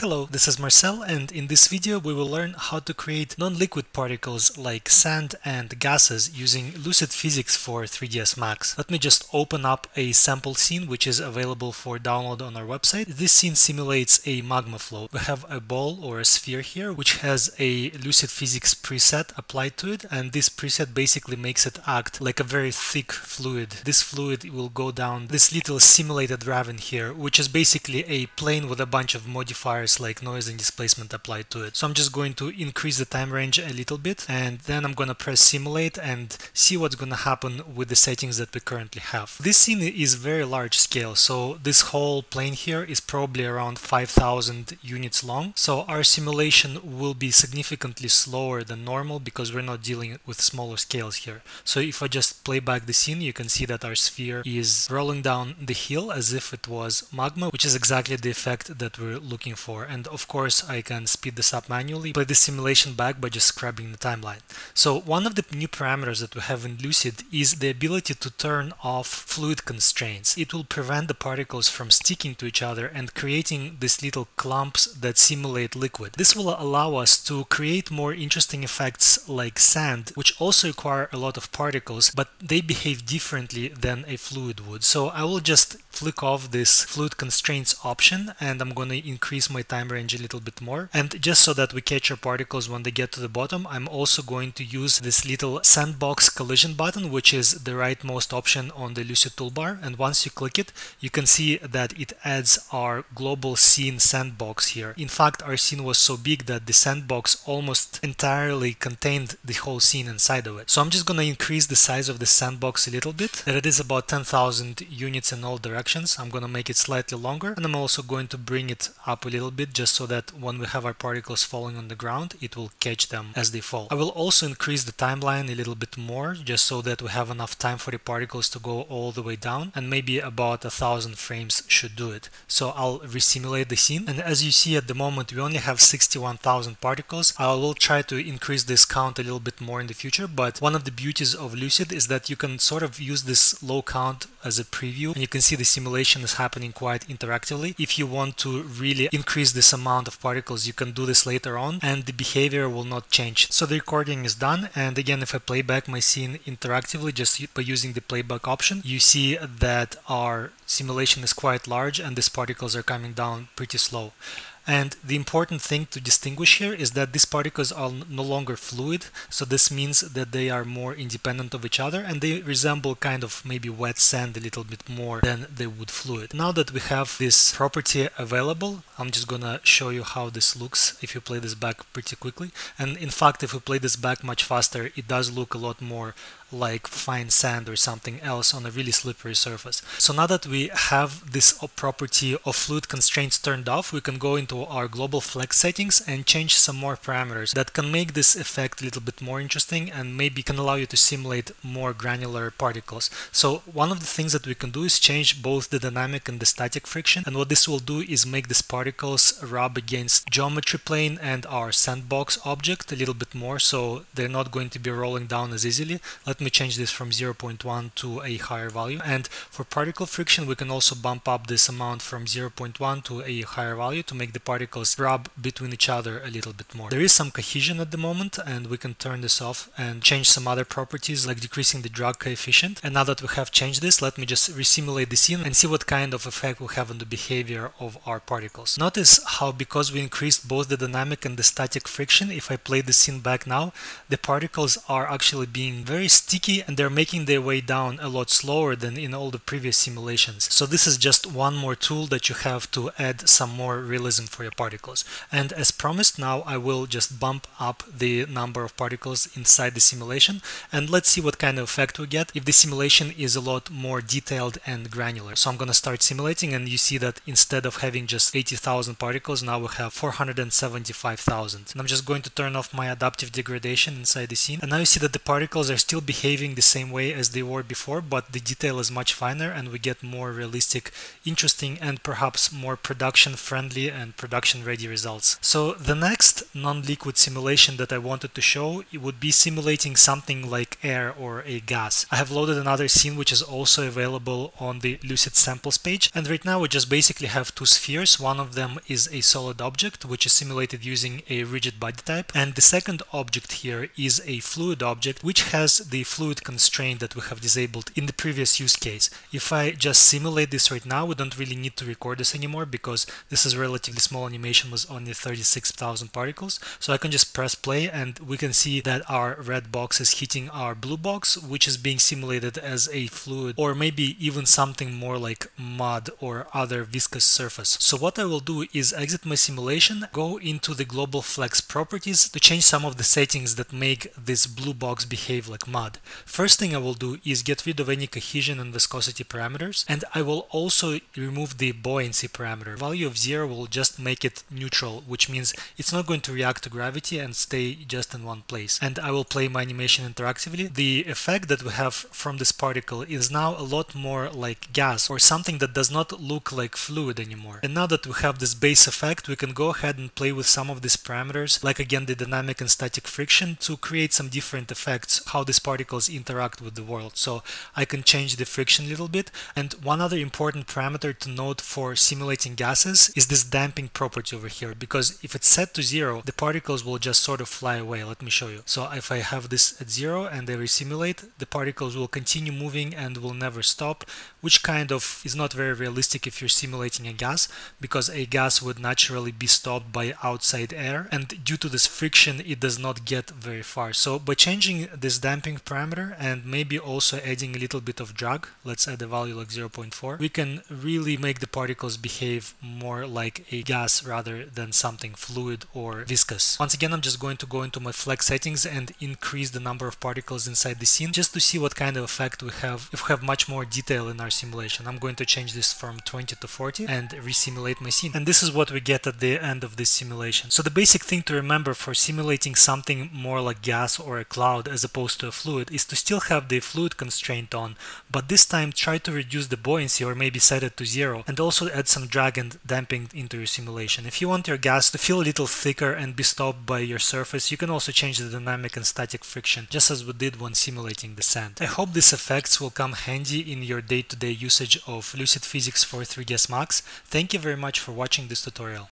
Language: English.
Hello, this is Marcel and in this video we will learn how to create non-liquid particles like sand and gases using Lucid Physics for 3ds Max. Let me just open up a sample scene which is available for download on our website. This scene simulates a magma flow. We have a ball or a sphere here which has a Lucid Physics preset applied to it and this preset basically makes it act like a very thick fluid. This fluid will go down this little simulated ravine here which is basically a plane with a bunch of modifiers like noise and displacement applied to it. So I'm just going to increase the time range a little bit and then I'm going to press simulate and see what's going to happen with the settings that we currently have. This scene is very large scale so this whole plane here is probably around 5000 units long so our simulation will be significantly slower than normal because we're not dealing with smaller scales here. So if I just play back the scene you can see that our sphere is rolling down the hill as if it was magma which is exactly the effect that we're looking for and of course I can speed this up manually, play the simulation back by just scrubbing the timeline. So one of the new parameters that we have in Lucid is the ability to turn off fluid constraints. It will prevent the particles from sticking to each other and creating these little clumps that simulate liquid. This will allow us to create more interesting effects like sand, which also require a lot of particles, but they behave differently than a fluid would. So I will just flick off this fluid constraints option and I'm going to increase my time range a little bit more. And just so that we catch our particles when they get to the bottom, I'm also going to use this little sandbox collision button, which is the rightmost option on the Lucid toolbar. And once you click it, you can see that it adds our global scene sandbox here. In fact, our scene was so big that the sandbox almost entirely contained the whole scene inside of it. So I'm just going to increase the size of the sandbox a little bit, that it is about 10,000 units in all directions. I'm going to make it slightly longer, and I'm also going to bring it up a little bit just so that when we have our particles falling on the ground, it will catch them as they fall. I will also increase the timeline a little bit more just so that we have enough time for the particles to go all the way down and maybe about a thousand frames should do it. So I'll resimulate the scene and as you see at the moment we only have 61,000 particles. I will try to increase this count a little bit more in the future but one of the beauties of Lucid is that you can sort of use this low count as a preview and you can see the simulation is happening quite interactively. If you want to really increase this amount of particles you can do this later on and the behavior will not change. So the recording is done and again if I play back my scene interactively just by using the playback option you see that our simulation is quite large and these particles are coming down pretty slow. And the important thing to distinguish here is that these particles are no longer fluid, so this means that they are more independent of each other and they resemble kind of maybe wet sand a little bit more than they would fluid. Now that we have this property available, I'm just gonna show you how this looks if you play this back pretty quickly. And in fact, if we play this back much faster, it does look a lot more like fine sand or something else on a really slippery surface. So now that we have this property of fluid constraints turned off, we can go into our global flex settings and change some more parameters that can make this effect a little bit more interesting and maybe can allow you to simulate more granular particles. So one of the things that we can do is change both the dynamic and the static friction. And what this will do is make these particles rub against geometry plane and our sandbox object a little bit more so they're not going to be rolling down as easily. Let let me change this from 0.1 to a higher value. And for particle friction, we can also bump up this amount from 0.1 to a higher value to make the particles rub between each other a little bit more. There is some cohesion at the moment, and we can turn this off and change some other properties like decreasing the drag coefficient. And now that we have changed this, let me just resimulate the scene and see what kind of effect we have on the behavior of our particles. Notice how because we increased both the dynamic and the static friction, if I play the scene back now, the particles are actually being very sticky and they're making their way down a lot slower than in all the previous simulations. So this is just one more tool that you have to add some more realism for your particles. And as promised now I will just bump up the number of particles inside the simulation and let's see what kind of effect we get if the simulation is a lot more detailed and granular. So I'm going to start simulating and you see that instead of having just 80,000 particles now we have 475,000. And I'm just going to turn off my adaptive degradation inside the scene and now you see that the particles are still behaving behaving the same way as they were before, but the detail is much finer and we get more realistic, interesting, and perhaps more production friendly and production ready results. So the next non-liquid simulation that I wanted to show would be simulating something like air or a gas. I have loaded another scene which is also available on the Lucid samples page and right now we just basically have two spheres. One of them is a solid object which is simulated using a rigid body type and the second object here is a fluid object which has the fluid constraint that we have disabled in the previous use case. If I just simulate this right now we don't really need to record this anymore because this is relatively small animation was only 36,000 particles so I can just press play and we can see that our red box is hitting our blue box which is being simulated as a fluid or maybe even something more like mud or other viscous surface. So what I will do is exit my simulation, go into the global flex properties to change some of the settings that make this blue box behave like mud. First thing I will do is get rid of any cohesion and viscosity parameters and I will also remove the buoyancy parameter. Value of 0 will just make it neutral which means it's not going to react to gravity and stay just in one place. And I will play my animation interactively. The effect that we have from this particle is now a lot more like gas or something that does not look like fluid anymore. And now that we have this base effect, we can go ahead and play with some of these parameters, like again the dynamic and static friction to create some different effects, how these particles interact with the world. So I can change the friction a little bit. And one other important parameter to note for simulating gases is this damping property over here, because if it's set to zero, the particles will just sort of fly away. Let me show you. So if I have this at zero and I resimulate, the particles will continue moving and will never stop, which kind of is not very realistic if you're simulating a gas, because a gas would naturally be stopped by outside air, and due to this friction, it does not get very far. So by changing this damping parameter and maybe also adding a little bit of drag, let's add a value like 0.4, we can really make the particles behave more like a gas rather than something fluid or viscous. Once again, I'm just going to go into my flex settings and increase the number of particles inside the scene just to see what kind of effect we have if we have much more detail in our simulation. I'm going to change this from 20 to 40 and resimulate my scene. And this is what we get at the end of this simulation. So the basic thing to remember for simulating something more like gas or a cloud as opposed to a fluid is to still have the fluid constraint on, but this time try to reduce the buoyancy or maybe set it to zero and also add some drag and damping into your simulation. If you want your gas to feel a little thicker and be stopped by your surface, you can also change the dynamic and static friction, just as we did when simulating the sand. I hope these effects will come handy in your day-to-day -day usage of Lucid Physics for 3ds Max. Thank you very much for watching this tutorial.